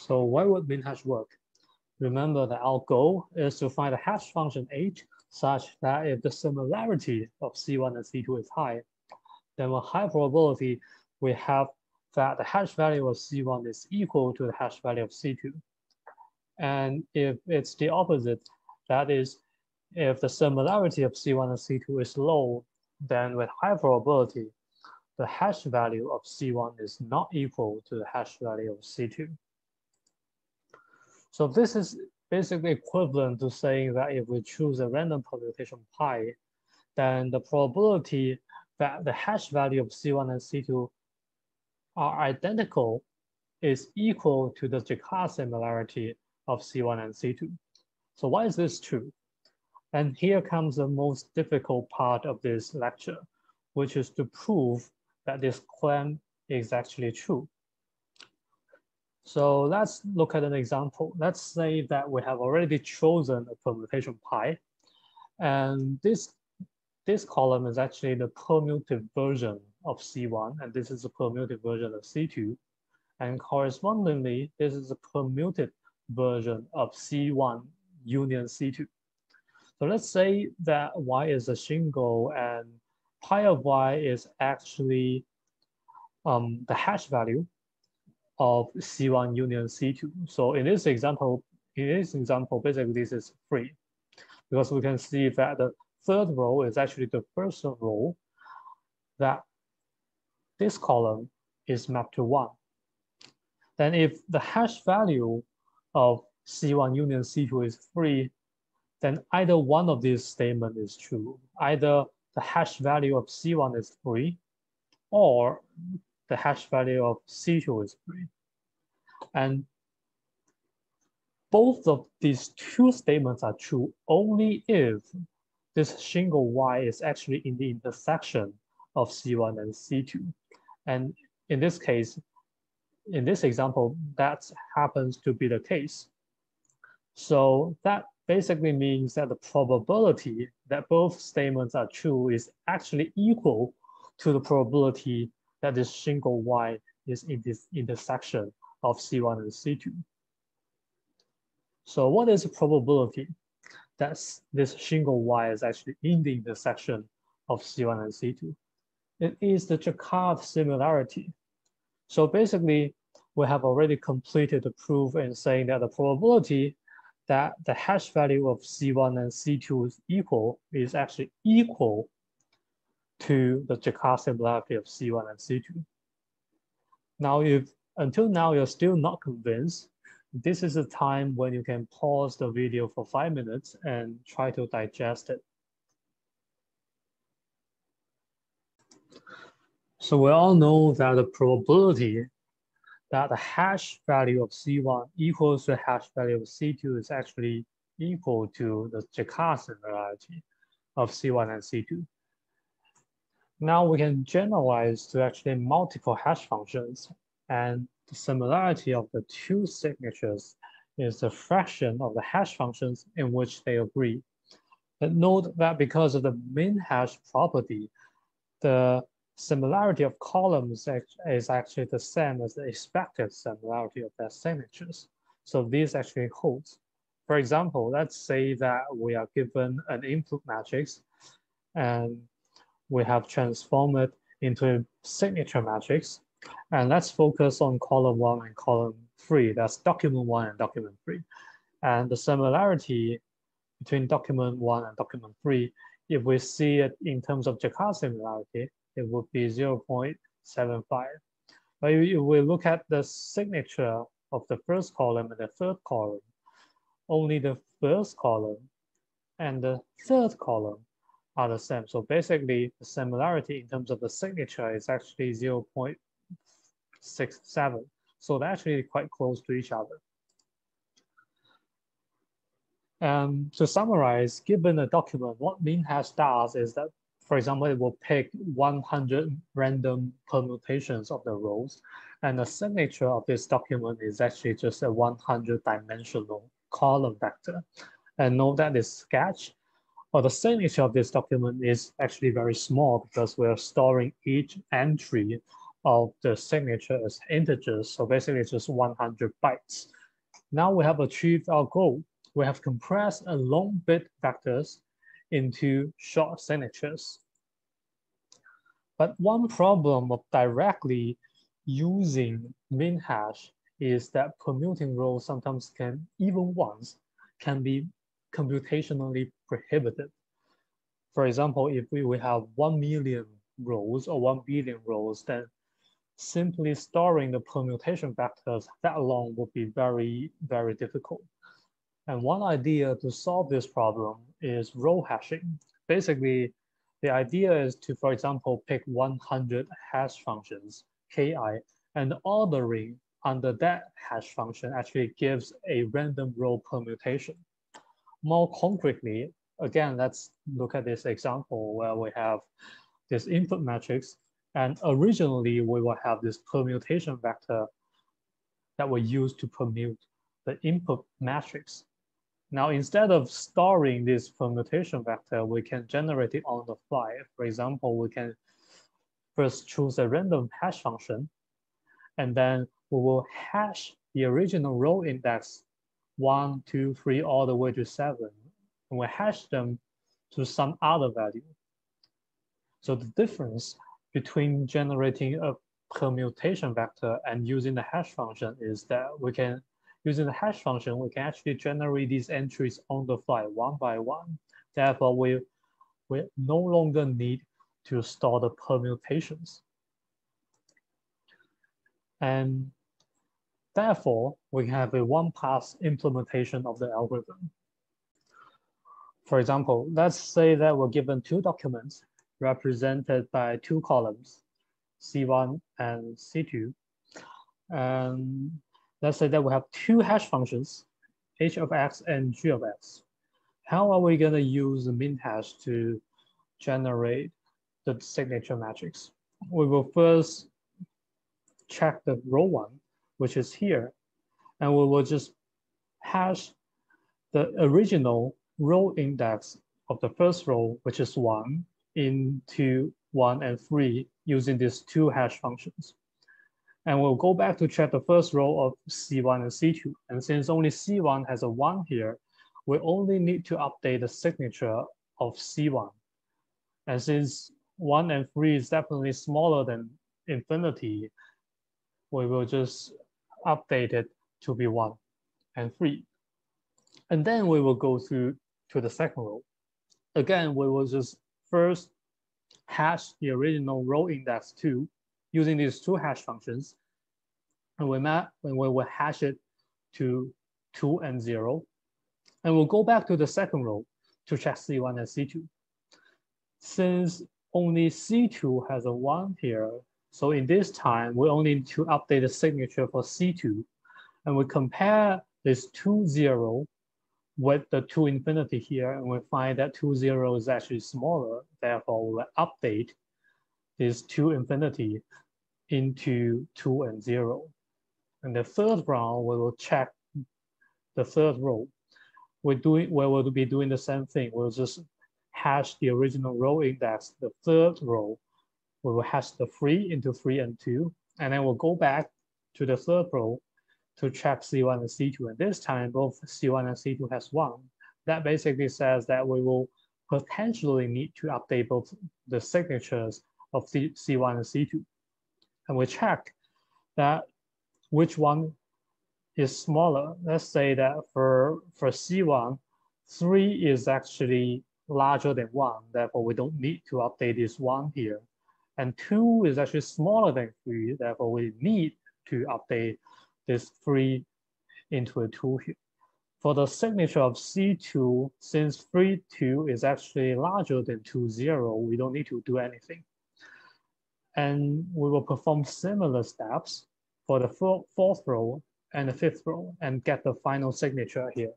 So why would min hash work? Remember that our goal is to find a hash function h such that if the similarity of C1 and C2 is high, then with high probability, we have that the hash value of C1 is equal to the hash value of C2. And if it's the opposite, that is, if the similarity of C1 and C2 is low, then with high probability, the hash value of C1 is not equal to the hash value of C2. So this is basically equivalent to saying that if we choose a random permutation pi, then the probability that the hash value of C1 and C2 are identical is equal to the Jaccard similarity of C1 and C2. So why is this true? And here comes the most difficult part of this lecture, which is to prove that this claim is actually true. So let's look at an example. Let's say that we have already chosen a permutation pi, and this, this column is actually the permuted version of C1, and this is a permuted version of C2. And correspondingly, this is a permuted version of C1 union C2. So let's say that y is a shingle and pi of y is actually um, the hash value of C1 union C2. So in this example, in this example, basically this is free because we can see that the third row is actually the first row that this column is mapped to one. Then if the hash value of C1 union C2 is free, then either one of these statements is true. Either the hash value of C1 is free or the hash value of C2 is free. And both of these two statements are true only if this shingle Y is actually in the intersection of C1 and C2. And in this case, in this example, that happens to be the case. So that basically means that the probability that both statements are true is actually equal to the probability that this shingle Y is in this intersection of C1 and C2. So what is the probability that this shingle Y is actually in the intersection of C1 and C2? It is the Jaccard similarity. So basically, we have already completed the proof in saying that the probability that the hash value of C1 and C2 is equal is actually equal to the Jaccard similarity of C1 and C2. Now, if until now you're still not convinced, this is a time when you can pause the video for five minutes and try to digest it. So we all know that the probability that the hash value of C1 equals the hash value of C2 is actually equal to the Jaccard similarity of C1 and C2. Now we can generalize to actually multiple hash functions and the similarity of the two signatures is the fraction of the hash functions in which they agree. But note that because of the min hash property, the similarity of columns is actually the same as the expected similarity of their signatures. So this actually holds. For example, let's say that we are given an input matrix and we have transformed it into a signature matrix. And let's focus on column one and column three. That's document one and document three. And the similarity between document one and document three, if we see it in terms of Jaccard similarity, it would be 0.75. But if we look at the signature of the first column and the third column, only the first column and the third column are the same. So basically the similarity in terms of the signature is actually 0.67. So they're actually quite close to each other. And to summarize, given a document, what min hash does is that for example, it will pick 100 random permutations of the rows. And the signature of this document is actually just a 100 dimensional column vector. And note that this sketch or the signature of this document is actually very small because we're storing each entry of the signature as integers. So basically it's just 100 bytes. Now we have achieved our goal. We have compressed a long bit vectors into short signatures. But one problem of directly using min hash is that permuting rows sometimes can, even once, can be computationally prohibitive. For example, if we, we have 1 million rows or 1 billion rows, then simply storing the permutation vectors that long would be very, very difficult. And one idea to solve this problem is row hashing. Basically, the idea is to, for example, pick 100 hash functions, ki, and ordering under that hash function actually gives a random row permutation. More concretely, again, let's look at this example where we have this input matrix. And originally, we will have this permutation vector that we use to permute the input matrix. Now, instead of storing this permutation vector, we can generate it on the fly. For example, we can first choose a random hash function, and then we will hash the original row index one, two, three, all the way to seven, and we hash them to some other value. So the difference between generating a permutation vector and using the hash function is that we can, using the hash function, we can actually generate these entries on the fly one by one. Therefore, we, we no longer need to store the permutations. And therefore, we have a one-pass implementation of the algorithm. For example, let's say that we're given two documents represented by two columns, C1 and C2. And let's say that we have two hash functions, h of x and g of x. How are we going to use the min hash to generate the signature matrix? We will first check the row one, which is here, and we will just hash the original row index of the first row, which is one, into one and three using these two hash functions. And we'll go back to check the first row of C1 and C2. And since only C1 has a one here, we only need to update the signature of C1. And since one and three is definitely smaller than infinity, we will just update it to be one and three. And then we will go through to the second row. Again, we will just first hash the original row index two using these two hash functions. And we, map, and we will hash it to two and zero. And we'll go back to the second row to check C1 and C2. Since only C2 has a one here, so in this time, we only need to update the signature for C2. And we compare this two zero with the two infinity here, and we find that two zero is actually smaller. Therefore, we will update this two infinity into two and zero. And the third round, we will check the third row. We're doing, we will be doing the same thing. We'll just hash the original row index, the third row. We will hash the three into three and two, and then we'll go back to the third row to check C1 and C2. And this time, both C1 and C2 has one. That basically says that we will potentially need to update both the signatures of C, C1 and C2. And we check that which one is smaller. Let's say that for, for C1, three is actually larger than one. Therefore, we don't need to update this one here. And two is actually smaller than three. Therefore, we need to update this three into a two here. For the signature of C2, since 3, 2 is actually larger than two zero, we don't need to do anything. And we will perform similar steps for the fourth row and the fifth row and get the final signature here.